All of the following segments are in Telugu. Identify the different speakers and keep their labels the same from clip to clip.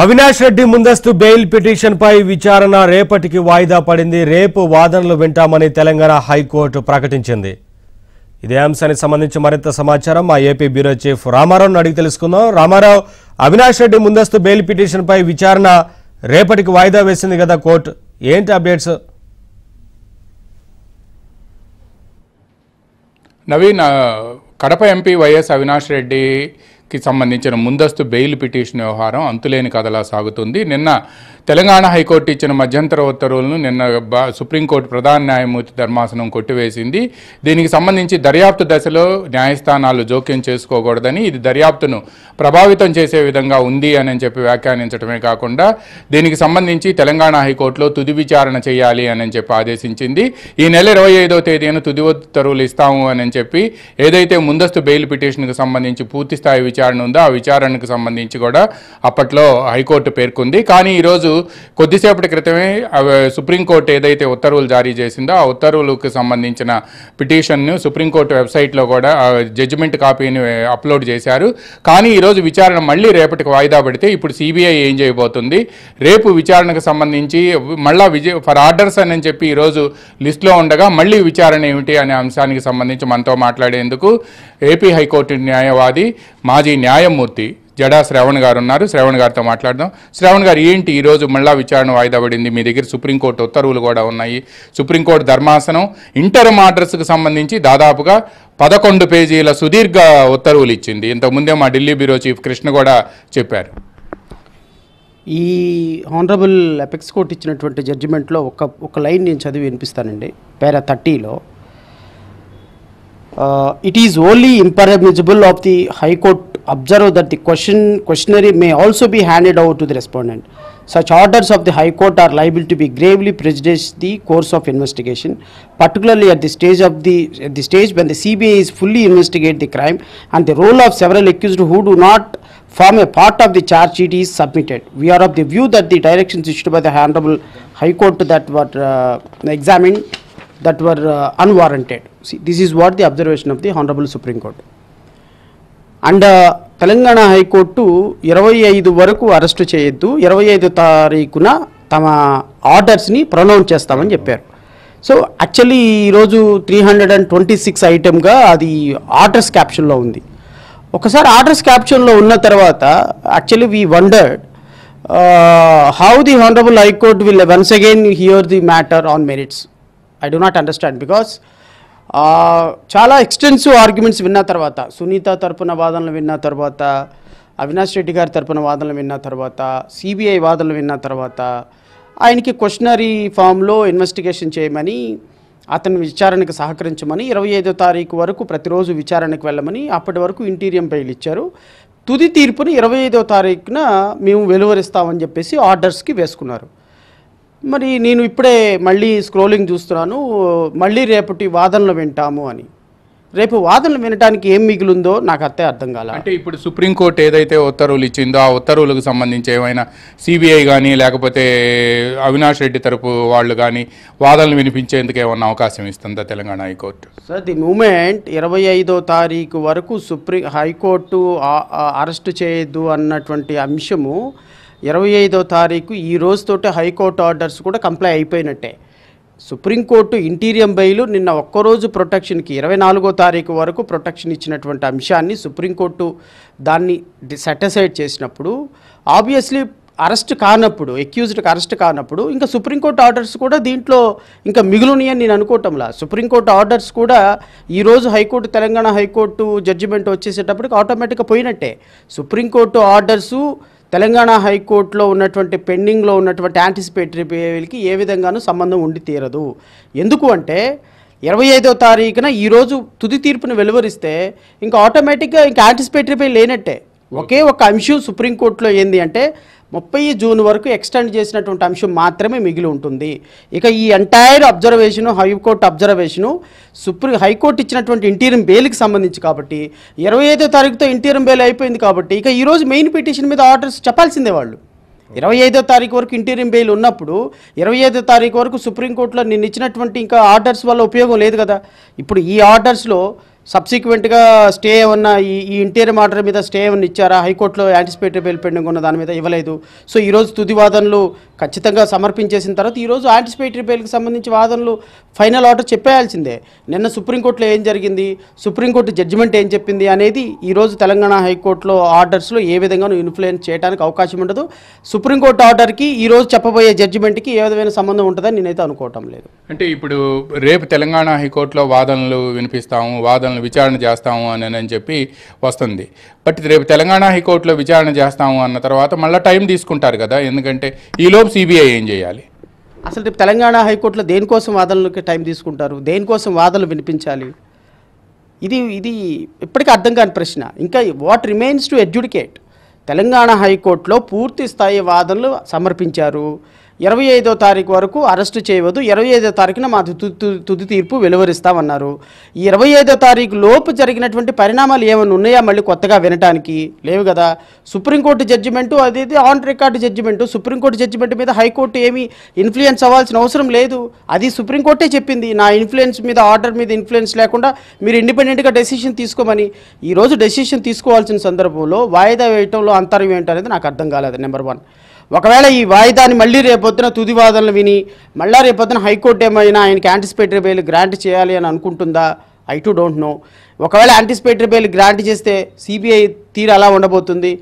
Speaker 1: అవినాష్ రెడ్డి ముందస్తు బెయిల్ పిటిషన్ పై విచారణ రేపటికి వాయిదా పడింది. రేపు వాదనలు వింటామని తెలంగాణ హైకోర్టు ప్రకటించింది. ఇదే అంశానికి సంబంధించి మరింత సమాచారం మా ఏపీ బ్యూరో చీఫ్ రామారావును అడిగి తెలుసుకుందాం. రామారావు అవినాష్ రెడ్డి ముందస్తు బెయిల్ పిటిషన్ పై విచారణ రేపటికి వాయిదా వేసింది కదా కోర్టు. ఏంటి updates?
Speaker 2: Naveen Kadapa MP YS Avinash Reddy కి సంబంధించిన ముందస్తు బెయిల్ పిటిషన్ వ్యవహారం అంతులేని కథలా సాగుతుంది. నిన్న తెలంగాణ హైకోర్టు ఇచ్చిన మధ్యంతర ఉత్తర్వులను నిన్న సుప్రీంకోర్టు ప్రధాన న్యాయమూర్తి ధర్మాసనం కొట్టివేసింది. దీనికి సంబంధించి దర్యాప్తు దశలో న్యాయస్థానాలు జోక్యం చేసుకోకూడదని ఇది దర్యాప్తును ప్రభావితం చేసే విధంగా ఉంది అని చెప్పి వ్యాఖ్యానించడమే కాకుండా దీనికి సంబంధించి తెలంగాణ హైకోర్టులో తుది విచారణ చేయాలి అని చెప్పి ఆదేశించింది. ఈ నెల ఇరవై ఐదో తేదీన తుది ఉత్తర్వులు ఇస్తాము అని చెప్పి ఏదైతే ముందస్తు బెయిల్ పిటిషన్కి సంబంధించి పూర్తి స్థాయి విచారణ ఉందో ఆ విచారణకు సంబంధించి కూడా అప్పట్లో హైకోర్టు పేర్కొంది. కానీ ఈరోజు కొద్దిసేపటి క్రితమే సుప్రీంకోర్టు ఏదైతే ఉత్తర్వులు జారీ చేసిందో ఆ ఉత్తర్వులకు సంబంధించిన పిటిషన్ను సుప్రీంకోర్టు వెబ్సైట్లో కూడా జడ్జిమెంట్ కాపీని అప్లోడ్ చేశారు. కానీ ఈరోజు విచారణ మళ్ళీ రేపటికి వాయిదా పడితే ఇప్పుడు సిబిఐ ఏం చేయబోతుంది? రేపు విచారణకు సంబంధించి మళ్ళా విజయ ఫర్ ఆర్డర్స్ అని చెప్పి ఈరోజు లిస్టులో ఉండగా మళ్ళీ విచారణ ఏమిటి అనే అంశానికి సంబంధించి మనతో మాట్లాడేందుకు ఏపీ హైకోర్టు న్యాయవాది మాజీ న్యాయమూర్తి జడా శ్రవణ్ గారు ఉన్నారు. శ్రవణ్ గారితో మాట్లాడదాం. శ్రవణ్ గారు ఏంటి ఈరోజు మళ్ళా విచారణ వాయిదా పడింది? మీ దగ్గర సుప్రీంకోర్టు ఉత్తర్వులు కూడా ఉన్నాయి. సుప్రీంకోర్టు ధర్మాసనం ఇంటర్ ఆర్డర్స్కి సంబంధించి దాదాపుగా పదకొండు పేజీల సుదీర్ఘ ఉత్తర్వులు ఇచ్చింది. ఇంతకుముందే మా ఢిల్లీ బ్యూరో చీఫ్ కృష్ణ కూడా చెప్పారు.
Speaker 3: ఈ హానరబుల్ ఎపెక్స్ కోర్ట్ ఇచ్చినటువంటి జడ్జిమెంట్లో ఒక ఒక లైన్ నేను చదివి వినిపిస్తానండి. పేరా థర్టీలో uh, it is only impermissible of the High Court observe that the question questionnaire may also be handed over to the respondent. Such orders of the High Court are liable to be gravely prejudice the course of investigation, particularly at the stage of the at the stage when the CBI is fully investigate the crime and the role of several accused who do not form a part of the charge sheet is submitted. We are of the view that the directions issued by the Honorable High Court that were uh, examined that were uh, unwarranted. See this is what the observation of the honorable supreme court. And Telangana high court ఇరవై ఐదు వరకు అరెస్టు చేయొద్దు. ఇరవై ఐదు తారీఖున తమ ఆర్డర్స్ని ప్రొనౌన్స్ చేస్తామని చెప్పారు. సో యాక్చువల్లీ ఈరోజు three hundred and twenty six ఐటెంగా అది ఆర్డర్స్ క్యాప్షన్లో ఉంది. ఒకసారి ఆర్డర్స్ క్యాప్షన్లో ఉన్న తర్వాత actually we wondered how the honorable high court will once again hear the matter on merits I do not understand because చాలా ఎక్స్టెన్సివ్ ఆర్గ్యుమెంట్స్ విన్న తర్వాత సునీత తరపున వాదనలు విన్న తర్వాత అవినాష్ రెడ్డి గారి తరపున వాదనలు విన్న తర్వాత సిబిఐ వాదనలు విన్న తర్వాత ఆయనకి క్వశ్చనరీ ఫామ్లో ఇన్వెస్టిగేషన్ చేయమని అతని విచారణకు సహకరించమని ఇరవై ఐదో తారీఖు వరకు ప్రతిరోజు విచారణకు వెళ్ళమని అప్పటి వరకు ఇంటీరియం బెయిల్ ఇచ్చారు. తుది తీర్పుని ఇరవై ఐదో తారీఖున మేము వెలువరిస్తామని చెప్పేసి ఆర్డర్స్కి వేసుకున్నారు. మరి నేను ఇప్పుడే మళ్ళీ స్క్రోలింగ్ చూస్తున్నాను మళ్ళీ రేపటి వాదనలు వింటాము అని. రేపు వాదనలు వినడానికి ఏం మిగిలిందో నాకు అత్తే అర్థం కాల.
Speaker 2: అంటే ఇప్పుడు సుప్రీంకోర్టు ఏదైతే ఉత్తర్వులు ఇచ్చిందో ఆ ఉత్తర్వులకు సంబంధించి ఏమైనా సిబిఐ కానీ లేకపోతే అవినాష్ రెడ్డి తరపు వాళ్ళు కానీ వాదనలు వినిపించేందుకు ఏమన్నా అవకాశం ఇస్తుందా Telangana high court?
Speaker 3: Sir the moment ఇరవై ఐదో తారీఖు వరకు సుప్రీం హైకోర్టు అరెస్టు చేయొద్దు అన్నటువంటి అంశము ఇరవై ఐదో తారీఖు ఈ రోజుతోటి హైకోర్టు ఆర్డర్స్ కూడా కంప్లై అయిపోయినట్టే. సుప్రీంకోర్టు ఇంటీరియం బెయిల్ నిన్న ఒక్కరోజు ప్రొటెక్షన్కి ఇరవై నాలుగో తారీఖు వరకు ప్రొటెక్షన్ ఇచ్చినటువంటి అంశాన్ని సుప్రీంకోర్టు దాన్ని సెటిసైడ్ చేసినప్పుడు ఆబ్వియస్లీ అరెస్ట్ కానప్పుడు ఎక్యూజ్డ్కి అరెస్ట్ కానప్పుడు ఇంకా సుప్రీంకోర్టు ఆర్డర్స్ కూడా దీంట్లో ఇంకా మిగులుని అని నేను అనుకోవటంలా. సుప్రీంకోర్టు ఆర్డర్స్ కూడా ఈరోజు హైకోర్టు తెలంగాణ హైకోర్టు జడ్జిమెంట్ వచ్చేసేటప్పటికి ఆటోమేటిక్గా పోయినట్టే. సుప్రీంకోర్టు ఆర్డర్సు తెలంగాణ హైకోర్టులో ఉన్నటువంటి పెండింగ్లో ఉన్నటువంటి యాంటిసిపేటరీ బిహేవియర్కి ఏ విధంగానూ సంబంధం ఉండి తీరదు. ఎందుకు అంటే ఇరవై ఐదో తారీఖున ఈరోజు తుది తీర్పును వెలువరిస్తే ఇంకా ఆటోమేటిక్గా ఇంకా యాంటిసిపేటరీ బెయిల్ లేనట్టే. ఒకే ఒక అంశం సుప్రీంకోర్టులో ఏంది అంటే ముప్పై జూన్ వరకు ఎక్స్టెండ్ చేసినటువంటి అంశం మాత్రమే మిగిలి ఉంటుంది. ఇక ఈ entire observation high court observation supreme high court ఇచ్చినటువంటి ఇంటీరియం బెయిల్కి సంబంధించి కాబట్టి ఇరవై ఐదో తారీఖుతో ఇంటీరియం బెయిల్ అయిపోయింది కాబట్టి ఇక ఈరోజు మెయిన్ పిటిషన్ మీద ఆర్డర్స్ చెప్పాల్సిందే వాళ్ళు. ఇరవై ఐదో తారీఖు వరకు ఇంటీరియం బెయిల్ ఉన్నప్పుడు ఇరవై ఐదో తారీఖు వరకు సుప్రీంకోర్టులో నిన్న ఇచ్చినటువంటి ఇంకా ఆర్డర్స్ వల్ల ఉపయోగం లేదు కదా. ఇప్పుడు ఈ ఆర్డర్స్లో సబ్సిక్వెంట్గా స్టే ఏమన్నా ఈ ఈ ఇంటీరియర్ ఆర్డర్ మీద స్టే ఏమన్నా ఇచ్చారా? హైకోర్టులో యాంటిసిపేటరీ బెయిల్ పెండింగ్ ఉన్న దాని మీద ఇవ్వలేదు. సో ఈరోజు తుది వాదనలు ఖచ్చితంగా సమర్పించేసిన తర్వాత ఈరోజు యాంటిసిపేటరీ బెయిల్కి సంబంధించి వాదనలు ఫైనల్ ఆర్డర్ చెప్పేయాల్సిందే. నిన్న సుప్రీంకోర్టులో ఏం జరిగింది? సుప్రీంకోర్టు జడ్జిమెంట్ ఏం చెప్పింది అనేది ఈరోజు తెలంగాణ హైకోర్టులో ఆర్డర్స్లో ఏ విధంగానూ ఇన్ఫ్లుయెన్స్ చేయడానికి అవకాశం ఉండదు. సుప్రీంకోర్టు ఆర్డర్కి ఈరోజు చెప్పబోయే జడ్జిమెంట్కి ఏ విధమైన సంబంధం ఉంటుందని నేనైతే అనుకోవటం లేదు.
Speaker 2: అంటే ఇప్పుడు రేపు తెలంగాణ హైకోర్టులో వాదనలు వినిపిస్తాము వాదనలు విచారణ చేస్తాము అని అని చెప్పి వస్తుంది. బట్ రేపు తెలంగాణ హైకోర్టులో విచారణ చేస్తాము అన్న తర్వాత మళ్ళీ టైం తీసుకుంటారు కదా ఎందుకంటే ఈలోపు సిబిఐ ఏం చేయాలి?
Speaker 3: అసలు రేపు తెలంగాణ హైకోర్టులో దేనికోసం వాదనలకి టైం తీసుకుంటారు? దేనికోసం వాదనలు వినిపించాలి? ఇది ఇది ఇప్పటికీ అర్థం కాని ప్రశ్న. ఇంకా what remains to adjudicate Telangana హైకోర్టులో పూర్తి స్థాయి వాదనలు సమర్పించారు. ఇరవై ఐదో తారీఖు వరకు అరెస్టు చేయవద్దు. ఇరవై ఐదో తారీఖున మా తుది తీర్పు వెలువరిస్తామన్నారు. ఈ ఇరవై ఐదో తారీఖు లోపు జరిగినటువంటి పరిణామాలు ఏమైనా ఉన్నాయా మళ్ళీ కొత్తగా వినటానికి? లేవు కదా. సుప్రీంకోర్టు జడ్జిమెంటు అది ఇది on record judgement. Supreme court judgement మీద హైకోర్టు ఏమీ ఇన్ఫ్లుయెన్స్ అవ్వాల్సిన అవసరం లేదు. అది సుప్రీంకోర్టే చెప్పింది. నా ఇన్ఫ్లుయెన్స్ మీద ఆర్డర్ మీద ఇన్ఫ్లుయెన్స్ లేకుండా మీరు ఇండిపెండెంట్గా డెసిషన్ తీసుకోమని. ఈరోజు డెసిషన్ తీసుకోవాల్సిన సందర్భంలో వాయిదా వేయటంలో అంతరం ఏంటనేది నాకు అర్థం కాలేదు నెంబర్ వన్. ఒకవేళ ఈ వాయిదాని మళ్ళీ రేపొద్దున తుది వాదనలు విని మళ్ళీ రేపొద్దున హైకోర్టు ఏమైనా ఆయనకి యాంటిసిపేటరీ బెయిల్ గ్రాంట్ చేయాలి అని అనుకుంటుందా? ఐ టు డోంట్ నో ఒకవేళ యాంటిసిపేటరీ బెయిల్ గ్రాంట్ చేస్తే సిబిఐ తీరు అలా ఉండబోతుంది.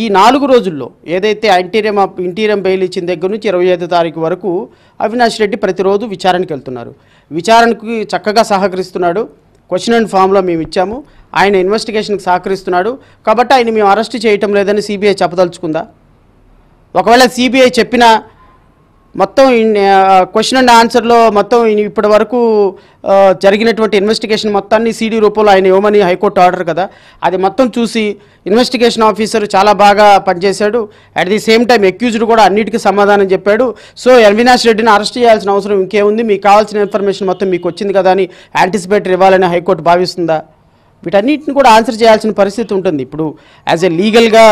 Speaker 3: ఈ నాలుగు రోజుల్లో ఏదైతే ఇంటీరియం ఇంటీరియం బెయిల్ ఇచ్చిన దగ్గర నుంచి ఇరవై ఐదో తారీఖు వరకు అవినాష్ రెడ్డి ప్రతిరోజు విచారణకు వెళ్తున్నారు. విచారణకు చక్కగా సహకరిస్తున్నాడు. క్వశ్చన్ అండ్ ఫామ్లో మేము ఇచ్చాము. ఆయన ఇన్వెస్టిగేషన్కి సహకరిస్తున్నాడు. కాబట్టి ఆయన మేము అరెస్ట్ చేయటం లేదని సిబిఐ చెప్పదలుచుకుందా? ఒకవేళ సిబిఐ చెప్పిన మొత్తం క్వశ్చన్ అండ్ ఆన్సర్లో మొత్తం ఇప్పటి వరకు జరిగినటువంటి ఇన్వెస్టిగేషన్ మొత్తాన్ని సీడీ రూపంలో ఆయన ఇవ్వమని హైకోర్టు ఆర్డర్ కదా. అది మొత్తం చూసి ఇన్వెస్టిగేషన్ ఆఫీసర్ చాలా బాగా పనిచేశాడు. At the same time accused కూడా అన్నిటికీ సమాధానం చెప్పాడు. సో అవినాష్ రెడ్డిని అరెస్ట్ చేయాల్సిన అవసరం ఇంకేముంది? మీకు కావాల్సిన ఇన్ఫర్మేషన్ మొత్తం మీకు వచ్చింది కదా అని యాంటిసిపేటర్ ఇవ్వాలని హైకోర్టు భావిస్తుందా? వీటన్నిటిని కూడా ఆన్సర్ చేయాల్సిన పరిస్థితి ఉంటుంది. ఇప్పుడు యాజ్ ఎ లీగల్గా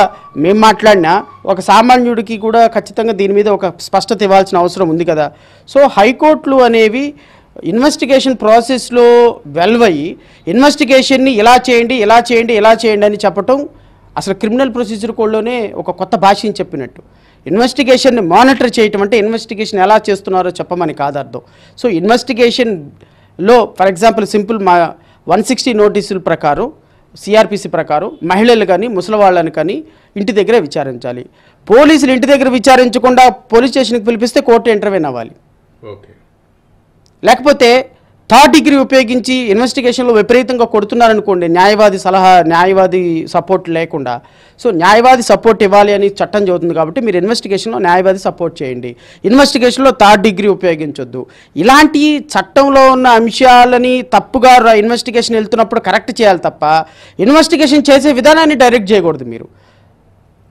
Speaker 3: మేము మాట్లాడినా ఒక సామాన్యుడికి కూడా ఖచ్చితంగా దీని మీద ఒక స్పష్టత ఇవ్వాల్సిన అవసరం ఉంది కదా. సో హైకోర్టులు అనేవి ఇన్వెస్టిగేషన్ ప్రాసెస్లో వెల్వయి ఇన్వెస్టిగేషన్ని ఇలా చేయండి ఇలా చేయండి ఇలా చేయండి అని చెప్పటం అసలు క్రిమినల్ ప్రొసీజర్ కోడ్లోనే ఒక కొత్త భాషని చెప్పినట్టు. ఇన్వెస్టిగేషన్ని మానిటర్ చేయటం అంటే ఇన్వెస్టిగేషన్ ఎలా చేస్తున్నారో చెప్పమని కాదు అర్థం సో ఇన్వెస్టిగేషన్లో ఫర్ ఎగ్జాంపుల్ సింపుల్ మా వన్ సిక్స్టీ నోటీసుల ప్రకారం సిఆర్పిసి ప్రకారం మహిళలు కానీ ముసలివాళ్ళని కానీ ఇంటి దగ్గరే విచారించాలి. పోలీసులు ఇంటి దగ్గర విచారించకుండా పోలీస్ స్టేషన్కి పిలిపిస్తే కోర్టు ఇంటర్వ్యూన్ అవ్వాలి.
Speaker 2: ఓకే.
Speaker 3: లేకపోతే థర్డ్ డిగ్రీ ఉపయోగించి ఇన్వెస్టిగేషన్లో విపరీతంగా కొడుతున్నారనుకోండి న్యాయవాది సలహా న్యాయవాది సపోర్ట్ లేకుండా. సో న్యాయవాది సపోర్ట్ ఇవ్వాలి అని చట్టం చెబుతుంది కాబట్టి మీరు ఇన్వెస్టిగేషన్లో న్యాయవాది సపోర్ట్ చేయండి. ఇన్వెస్టిగేషన్లో థర్డ్ డిగ్రీ ఉపయోగించొద్దు. ఇలాంటి చట్టంలో ఉన్న అంశాలని తప్పుగా ఇన్వెస్టిగేషన్ వెళ్తున్నప్పుడు కరెక్ట్ చేయాలి తప్ప ఇన్వెస్టిగేషన్ చేసే విధానాన్ని డైరెక్ట్ చేయకూడదు మీరు.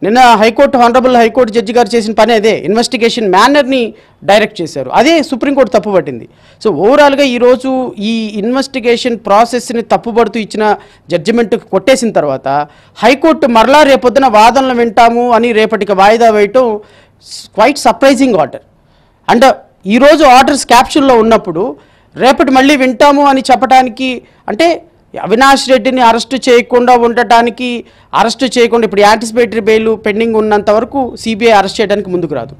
Speaker 3: నిన్న హైకోర్టు హానరబుల్ హైకోర్టు జడ్జి గారు చేసిన పని అదే. ఇన్వెస్టిగేషన్ మేనర్ని డైరెక్ట్ చేశారు. అదే సుప్రీంకోర్టు తప్పుపట్టింది. సో ఓవరాల్గా ఈరోజు ఈ ఇన్వెస్టిగేషన్ ప్రాసెస్ని తప్పుపడుతూ ఇచ్చిన జడ్జిమెంట్ కొట్టేసిన తర్వాత హైకోర్టు మరలా రేపొద్దున వాదనలు వింటాము అని రేపటికి వాయిదా వేయటం క్వైట్ సర్ప్రైజింగ్ ఆర్డర్ అండ్ ఈరోజు ఆర్డర్స్ క్యాప్షన్లో ఉన్నప్పుడు రేపటి మళ్ళీ వింటాము అని చెప్పడానికి అంటే అవినాష్ రెడ్డిని అరెస్టు చేయకుండా ఉండటానికి అరెస్టు చేయకుండా ఇప్పుడు యాంటిసిపేటరీ బెయిల్ పెండింగ్ ఉన్నంత వరకు సిబిఐ అరెస్ట్ చేయడానికి ముందుకు రాదు.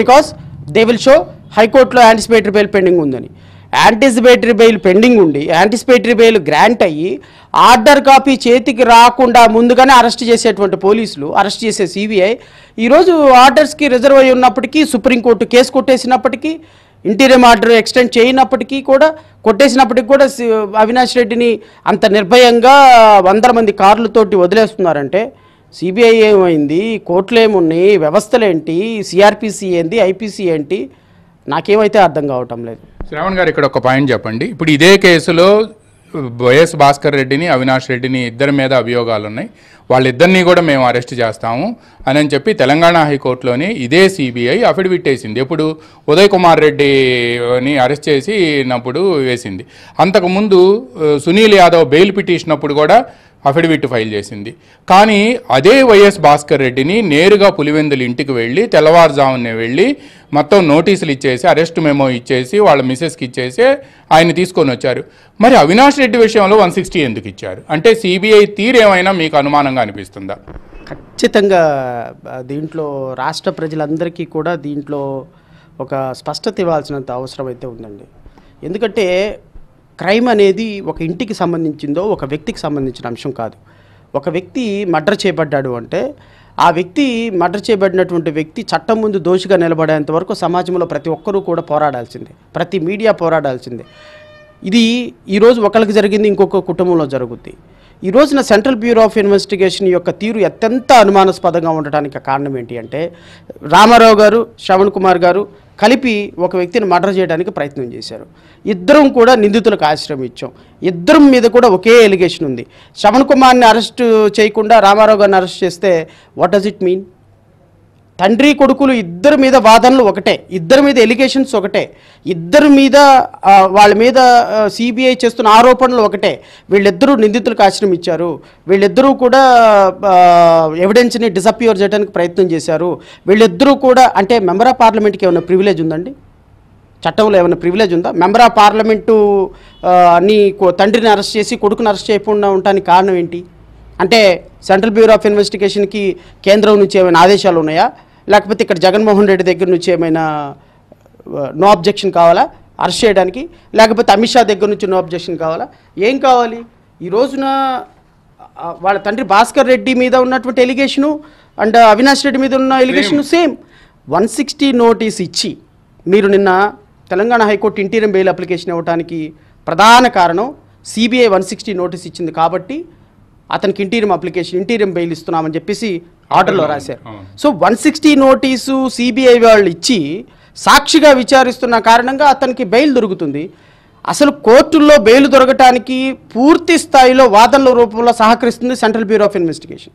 Speaker 3: బికాస్ దే విల్ షో హైకోర్టులో యాంటిసిపేటరీ బెయిల్ పెండింగ్ ఉందని. యాంటిసిపేటరీ బెయిల్ పెండింగ్ ఉండి యాంటిసిపేటరీ బెయిల్ గ్రాంట్ అయ్యి ఆర్డర్ కాపీ చేతికి రాకుండా ముందుగానే అరెస్ట్ చేసేటువంటి పోలీసులు అరెస్ట్ చేసే సిబిఐ ఈరోజు ఆర్డర్స్కి రిజర్వ్ అయి ఉన్నప్పటికీ సుప్రీంకోర్టు కేసు కొట్టేసినప్పటికీ ఇంటీరియం ఆర్డర్ ఎక్స్టెండ్ చేయనప్పటికీ కూడా కొట్టేసినప్పటికీ కూడా అవినాష్ రెడ్డిని అంత నిర్భయంగా వందల మంది కార్లతోటి వదిలేస్తున్నారంటే సిబిఐ ఏమైంది? కోర్టులు ఏమున్నాయి? వ్యవస్థలేంటి సిఆర్పిసి ఏంటి ఐపీసీ ఏంటి? నాకేమైతే అర్థం కావటం లేదు.
Speaker 2: శ్రావణ్ గారు ఇక్కడ ఒక పాయింట్ చెప్పండి. ఇప్పుడు ఇదే కేసులో వైఎస్ భాస్కర్ రెడ్డిని అవినాష్ రెడ్డిని ఇద్దరి మీద అభియోగాలు ఉన్నాయి వాళ్ళిద్దరినీ కూడా మేము అరెస్ట్ చేస్తాము అని చెప్పి తెలంగాణ హైకోర్టులోని ఇదే సిబిఐ అఫిడవిట్ వేసింది ఎప్పుడు ఉదయ్ కుమార్ రెడ్డిని అరెస్ట్ చేసినప్పుడు వేసింది. అంతకుముందు సునీల్ యాదవ్ బెయిల్ పిటిషన్ అప్పుడు కూడా అఫిడవిట్ ఫైల్ చేసింది. కానీ అదే వైఎస్ భాస్కర్ రెడ్డిని నేరుగా పులివెందుల ఇంటికి వెళ్ళి తెల్లవారుజామునే వెళ్ళి మొత్తం నోటీసులు ఇచ్చేసి అరెస్ట్ మెమో ఇచ్చేసి వాళ్ళ మిసెస్కి ఇచ్చేసి ఆయన తీసుకొని వచ్చారు. మరి అవినాష్ రెడ్డి విషయంలో వన్ సిక్స్టీ ఎందుకు ఇచ్చారు? అంటే సిబిఐ తీరేమైనా మీకు అనుమానంగా అనిపిస్తుందా?
Speaker 3: ఖచ్చితంగా దీంట్లో రాష్ట్ర ప్రజలందరికీ కూడా దీంట్లో ఒక స్పష్టత ఇవ్వాల్సినంత అవసరం అయితే ఉందండి. ఎందుకంటే క్రైమ్ అనేది ఒక ఇంటికి సంబంధించిందో ఒక వ్యక్తికి సంబంధించిన అంశం కాదు. ఒక వ్యక్తి మర్డర్ చేయబడ్డాడు అంటే ఆ వ్యక్తి మర్డర్ చేయబడినటువంటి వ్యక్తి చట్టం ముందు దోషిగా నిలబడేంత వరకు సమాజంలో ప్రతి ఒక్కరూ కూడా పోరాడాల్సిందే. ప్రతి మీడియా పోరాడాల్సిందే. ఇది ఈరోజు ఒకరికి జరిగింది ఇంకొక కుటుంబంలో జరుగుద్ది. ఈ రోజున సెంట్రల్ బ్యూరో ఆఫ్ ఇన్వెస్టిగేషన్ యొక్క తీరు అత్యంత అనుమానాస్పదంగా ఉండటానికి కారణం ఏంటి అంటే రామారావు గారు శ్రవణ్ కుమార్ గారు కలిపి ఒక వ్యక్తిని మర్డర్ చేయడానికి ప్రయత్నం చేశారు. ఇద్దరం కూడా నిందితులకు ఆశ్రయం ఇచ్చాం. ఇద్దరం మీద కూడా ఒకే ఎలిగేషన్ ఉంది. శ్రవణ్ కుమార్ని అరెస్ట్ చేయకుండా రామారావు గారిని అరెస్ట్ చేస్తే వాట్ డస్ ఇట్ మీన్ తండ్రి కొడుకులు ఇద్దరి మీద వాదనలు ఒకటే ఇద్దరి మీద ఎలిగేషన్స్ ఒకటే ఇద్దరి మీద వాళ్ళ మీద సిబిఐ చేస్తున్న ఆరోపణలు ఒకటే. వీళ్ళిద్దరూ నిందితులకు ఆశ్రయం ఇచ్చారు. వీళ్ళిద్దరూ కూడా ఎవిడెన్స్ని డిసప్యూర్ చేయడానికి ప్రయత్నం చేశారు. వీళ్ళిద్దరూ కూడా అంటే మెంబర్ ఆఫ్ పార్లమెంట్కి ఏమైనా ప్రివిలేజ్ ఉందండి? చట్టంలో ఏమైనా ప్రివిలేజ్ ఉందా? మెంబర్ ఆఫ్ పార్లమెంటు నీ తండ్రిని అరెస్ట్ చేసి కొడుకుని అరెస్ట్ చేయకుండా ఉండటానికి కారణం ఏంటి? అంటే సెంట్రల్ బ్యూరో ఆఫ్ ఇన్వెస్టిగేషన్కి కేంద్రం నుంచి ఏమైనా ఆదేశాలు ఉన్నాయా? లేకపోతే ఇక్కడ జగన్మోహన్ రెడ్డి దగ్గర నుంచి ఏమైనా నో అబ్జెక్షన్ కావాలా? అరెస్ట్ చేయడానికి? లేకపోతే అమిత్ షా దగ్గర నుంచి నో అబ్జెక్షన్ కావాలా? ఏం కావాలి? ఈ రోజున వాళ్ళ తండ్రి భాస్కర్ రెడ్డి మీద ఉన్నటువంటి ఎలిగేషను అండ్ అవినాష్ రెడ్డి మీద ఉన్న allegation same one sixty notice ఇచ్చి మీరు నిన్న Telangana high court interim bail application ఇవ్వడానికి ప్రధాన కారణం సిబిఐ వన్ సిక్స్టీ నోటీస్ ఇచ్చింది కాబట్టి అతనికి ఇంటీరియం అప్లికేషన్ ఇంటీరియం బెయిల్ ఇస్తున్నామని చెప్పేసి ఆర్డర్లో రాశారు. So one sixty notice CBI వాళ్ళు ఇచ్చి సాక్షిగా విచారిస్తున్న కారణంగా అతనికి బెయిల్ దొరుకుతుంది. అసలు కోర్టుల్లో బెయిల్ దొరకటానికి పూర్తి స్థాయిలో వాదనల రూపంలో సహకరిస్తుంది సెంట్రల్ బ్యూరో ఆఫ్ ఇన్వెస్టిగేషన్.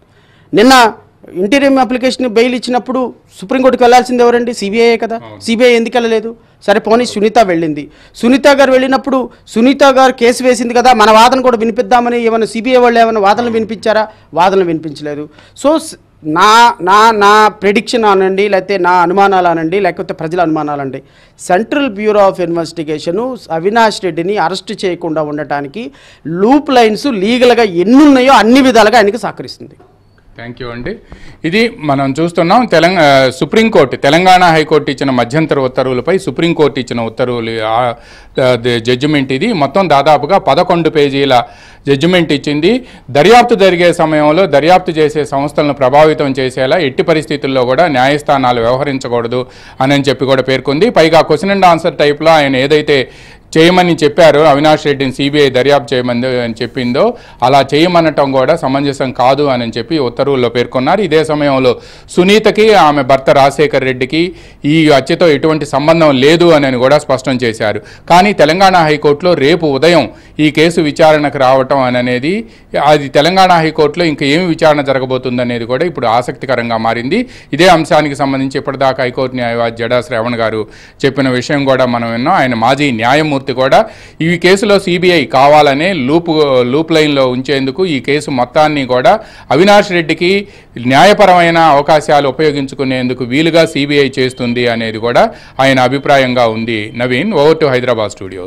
Speaker 3: నిన్న ఇంటీరియం అప్లికేషన్ బెయిల్ ఇచ్చినప్పుడు సుప్రీంకోర్టుకి వెళ్ళాల్సింది ఎవరండి? సిబిఐ కదా. సిబిఐ ఎందుకు వెళ్ళలేదు? సరే పోనీ సునీత వెళ్ళింది. సునీత గారు వెళ్ళినప్పుడు సునీత గారు కేసు వేసింది కదా మన వాదన కూడా వినిపిద్దామని ఏమైనా సిబిఐ వాళ్ళు ఏమైనా వాదనలు వినిపించారా? వాదనలు వినిపించలేదు. స్- నా నా నా ప్రిడిక్షన్ అనండి లేకపోతే నా అనుమానాలు అనండి లేకపోతే ప్రజల అనుమానాలు అండి. Central bureau of investigation Avinash రెడ్డిని అరెస్ట్ చేయకుండా ఉండటానికి లూప్ లైన్స్ లీగల్గా ఎన్ని ఉన్నాయో అన్ని విధాలుగా ఆయనకి సహకరిస్తుంది.
Speaker 2: థ్యాంక్ యూ అండి ఇది మనం చూస్తున్నాం తెలంగాణ సుప్రీంకోర్టు తెలంగాణ హైకోర్టు ఇచ్చిన మధ్యంతర ఉత్తర్వులపై సుప్రీంకోర్టు ఇచ్చిన ఉత్తర్వులు జడ్జిమెంట్ ఇది. మొత్తం దాదాపుగా పదకొండు పేజీల జడ్జిమెంట్ ఇచ్చింది. దర్యాప్తు జరిగే సమయంలో దర్యాప్తు చేసే సంస్థలను ప్రభావితం చేసేలా ఎట్టి పరిస్థితుల్లో కూడా న్యాయస్థానాలు వ్యవహరించకూడదు అని చెప్పి కూడా పేర్కొంది. పైగా క్వశ్చన్ అండ్ ఆన్సర్ టైప్లో ఆయన ఏదైతే చేయమని చెప్పారు. అవినాష్ రెడ్డిని సిబిఐ దర్యాప్తు చేయమని అని చెప్పిందో అలా చేయమనటం కూడా సమంజసం కాదు అని చెప్పి ఉత్తర్వుల్లో పేర్కొన్నారు. ఇదే సమయంలో సునీతకి ఆమె భర్త రాజశేఖర్ రెడ్డికి ఈ హత్యతో ఎటువంటి సంబంధం లేదు అని కూడా స్పష్టం చేశారు. కానీ తెలంగాణ హైకోర్టులో రేపు ఉదయం ఈ కేసు విచారణకు రావటం అనేది అది తెలంగాణ హైకోర్టులో ఇంకా ఏమి విచారణ జరగబోతుంది అనేది కూడా ఇప్పుడు ఆసక్తికరంగా మారింది. ఇదే అంశానికి సంబంధించి ఇప్పటిదాకా హైకోర్టు న్యాయవాది జడా శ్రవణ్ గారు చెప్పిన విషయం కూడా మనం విన్నాం. ఆయన మాజీ న్యాయమూర్తి న్యాయమూర్తి కూడా. ఈ కేసులో సిబిఐ కావాలనే లూప్ లూప్ లైన్లో ఉంచేందుకు ఈ కేసు మొత్తాన్ని కూడా అవినాష్ రెడ్డికి న్యాయపరమైన అవకాశాలు ఉపయోగించుకునేందుకు వీలుగా సిబిఐ చేస్తుంది అనేది కూడా ఆయన అభిప్రాయంగా ఉంది. Naveen over to Hyderabad studio